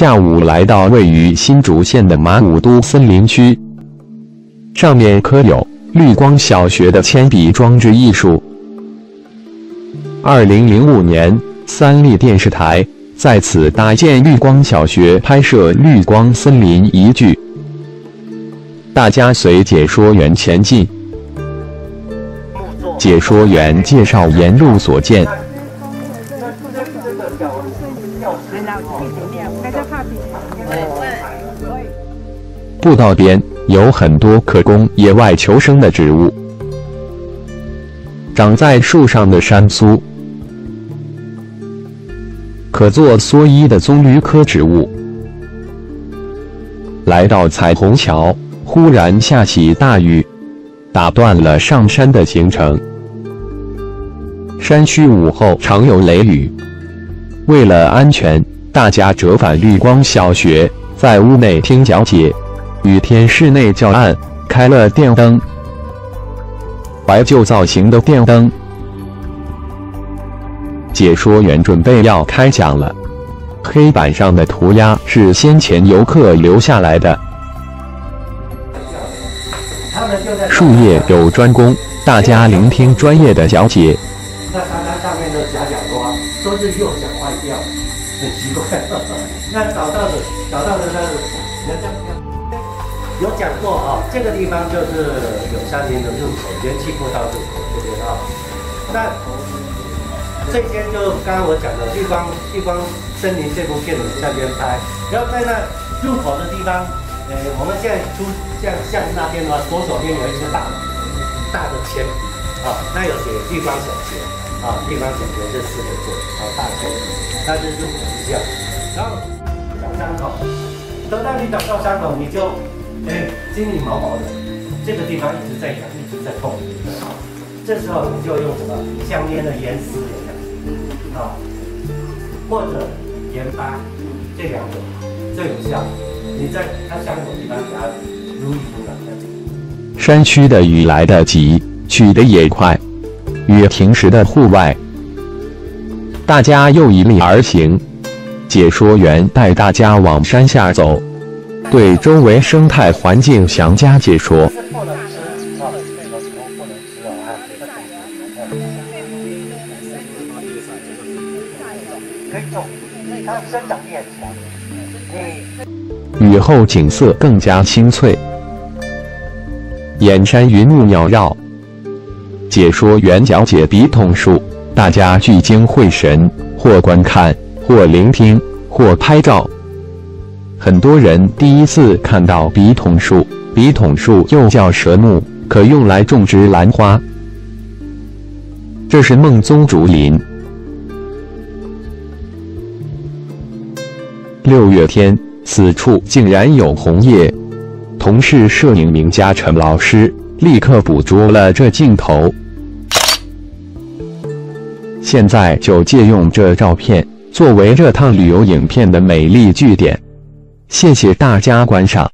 下午来到位于新竹县的马武都森林区，上面刻有绿光小学的铅笔装置艺术。二零零五年，三立电视台在此搭建绿光小学，拍摄《绿光森林》一剧。大家随解说员前进。解说员介绍沿路所见。步道边有很多可供野外求生的植物，长在树上的山苏，可做蓑衣的棕榈科植物。来到彩虹桥，忽然下起大雨，打断了上山的行程。山区午后常有雷雨，为了安全，大家折返绿光小学，在屋内听讲解。雨天室内较暗，开了电灯，怀旧造型的电灯。解说员准备要开讲了，黑板上的涂鸦是先前游客留下来的。术业有专攻，大家聆听专业的讲解。那沙滩上面的假假说，说是右脚坏掉，很奇怪。那找到的，找到的那人家。有讲过啊，这个地方就是有山林的入口，元气步道入口这边啊。那这边就刚刚我讲的绿光绿光森林这部片子在边拍，然后在那入口的地方，呃，我们现在出像像那边的话，左手边有一支大大的铅笔啊，那有写绿光小学啊，绿光小学这四个字啊，大铅笔，那就入口是这样。然后找伤口，等到你找到伤口，你就。哎，心里毛毛的，这个地方一直在痒，一直在痛。这时候你就用什么香烟的烟丝，啊，或者盐巴，这两种最有效。你在它伤口地方给它撸一撸了。山区的雨来得急，去得也快。雨停时的户外，大家又一力而行。解说员带大家往山下走。对周围生态环境详加解说。雨后景色更加清脆，眼山云雾缭绕。解说员讲解笔筒树，大家聚精会神，或观看，或聆听，或拍照。很多人第一次看到笔筒树，笔筒树又叫蛇木，可用来种植兰花。这是孟宗竹林。六月天，此处竟然有红叶。同是摄影名家陈老师立刻捕捉了这镜头，现在就借用这照片作为这趟旅游影片的美丽据点。谢谢大家观赏。